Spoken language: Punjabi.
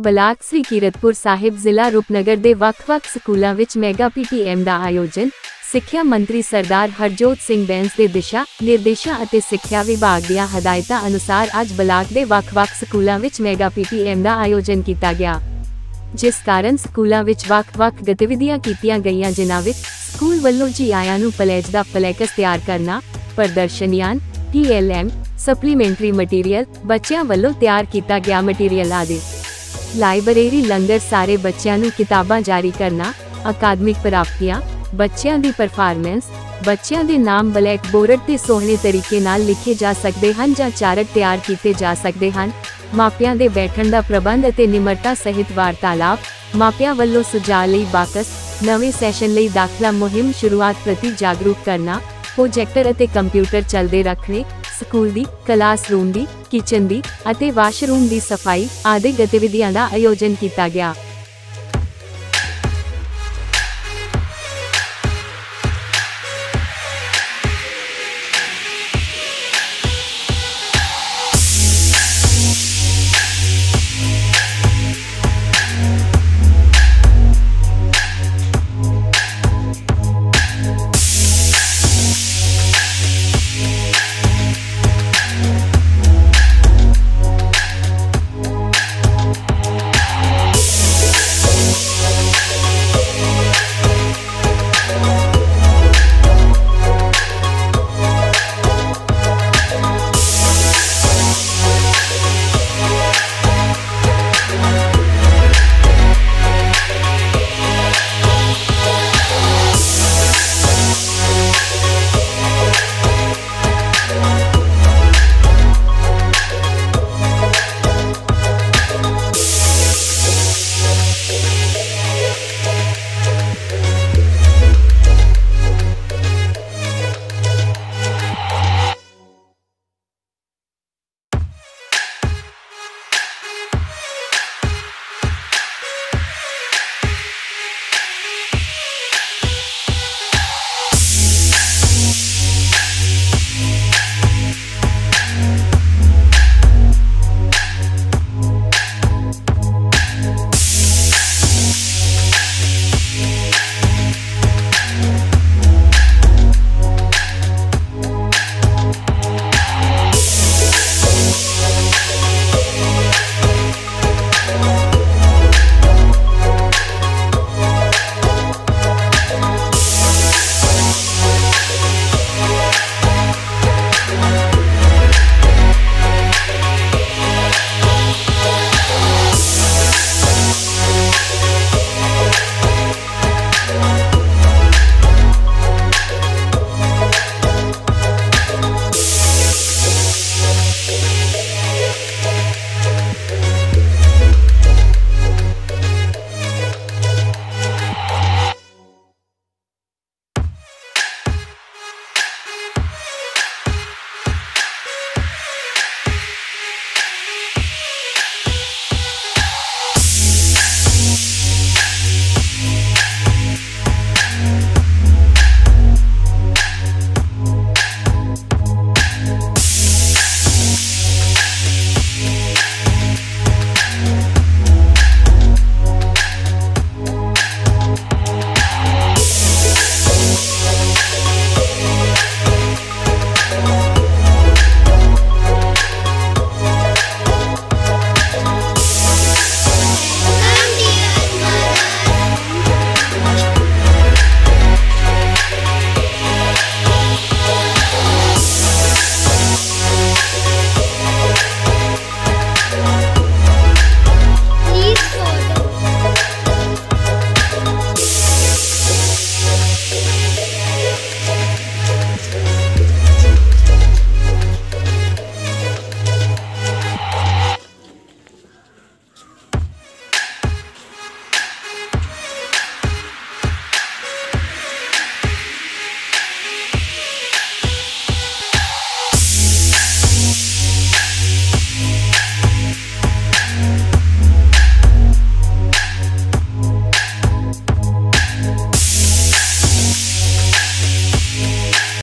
ਬਲਾਕ ਸ੍ਰੀ ਕੀਰਤਪੁਰ ਸਾਹਿਬ ਜ਼ਿਲ੍ਹਾ ਰੂਪਨਗਰ ਦੇ ਵੱਖ-ਵੱਖ ਸਕੂਲਾਂ ਵਿੱਚ ਮੈਗਾ ਪੀਟੀਐਮ ਦਾ ਆਯੋਜਨ, ਸਿੱਖਿਆ ਮੰਤਰੀ ਸਰਦਾਰ ਹਰਜੋਤ ਸਿੰਘ ਬੈਂਸ ਦੇ ਦਿਸ਼ਾ ਨਿਰਦੇਸ਼ਾਂ ਅਤੇ ਸਿੱਖਿਆ ਵਿਭਾਗ ਦੀਆਂ ਹਦਾਇਤਾਂ ਅਨੁਸਾਰ ਅੱਜ ਬਲਾਕ ਦੇ ਵੱਖ-ਵੱਖ ਸਕੂਲਾਂ ਵਿੱਚ ਮੈਗਾ ਪੀਟੀਐਮ ਦਾ ਆਯੋਜਨ ਕੀਤਾ ਗਿਆ। ਜਿਸ ਕਾਰਨ ਸਕੂਲਾਂ ਵਿੱਚ ਵੱਖ-ਵੱਖ ਗਤੀਵਿਧੀਆਂ ਕੀਤੀਆਂ ਗਈਆਂ, ਜਿਨ੍ਹਾਂ ਵਿੱਚ ਸਕੂਲ ਵੱਲੋਂ ਜੀ ਆਇਆਂ ਨੂੰ ਪਲੇਜ ਦਾ ਫਲੈਕਸ ਤਿਆਰ ਕਰਨਾ, ਪ੍ਰਦਰਸ਼ਨੀਆਂ ਟੀਐਲਐਮ ਸਪਲੀਮੈਂਟਰੀ ਮਟੀਰੀਅਲ, ਬੱਚਿਆਂ ਵੱਲੋਂ ਤਿਆਰ ਕੀਤਾ ਗਿਆ ਮਟੀਰੀਅਲ ਆਦਿ। ਲਾਇਬ੍ਰੇਰੀ ਲੰਗਰ ਸਾਰੇ ਬੱਚਿਆਂ ਨੂੰ ਕਿਤਾਬਾਂ ਜਾਰੀ ਕਰਨਾ, ਅਕਾਦਮਿਕ ਪ੍ਰਾਪਤੀਆਂ, ਬੱਚਿਆਂ ਦੀ ਪਰਫਾਰਮੈਂਸ ਬੱਚਿਆਂ ਦੇ ਨਾਮ ਬਲੈਕ ਬੋਰਡ ਤੇ ਸੋਹਣੇ ਤਰੀਕੇ ਨਾਲ ਲਿਖੇ ਜਾ ਸਕਦੇ ਹਨ ਜਾਂ ਚਾਰਟ ਤਿਆਰ ਕੀਤੇ ਜਾ ਸਕਦੇ ਹਨ। ਮਾਪਿਆਂ ਦੇ ਬੈਠਣ ਦਾ ਪ੍ਰਬੰਧ ਅਤੇ ਨਿਮਰਤਾ ਸਹਿਤ ਵਾਰਤਾਲਾਪ, ਮਾਪਿਆਂ ਵੱਲੋਂ ਸੁਝਾਅ ਲਈ ਬਾਕਸ, ਨਵੇਂ ਸੈਸ਼ਨ ਲਈ ਦਾਖਲਾ ਮੁਹਿੰਮ ਸ਼ੁਰੂਆਤ ਪ੍ਰਤੀ ਜਾਗਰੂਕ ਕਰਨਾ, ਪ੍ਰੋਜੈਕਟਰ ਅਤੇ ਕੰਪਿਊਟਰ ਚੱਲਦੇ ਰੱਖਣੇ ਸਕੂਲ ਦੀ, ਕਲਾਸਰੂਮ ਦੀ, ਕਿਚਨ ਦੀ ਅਤੇ ਵਾਸ਼ਰੂਮ ਦੀ ਸਫ਼ਾਈ ਆਦਿ ਗਤੀਵਿਧੀਆਂ ਦਾ ਆਯੋਜਨ ਕੀਤਾ ਗਿਆ।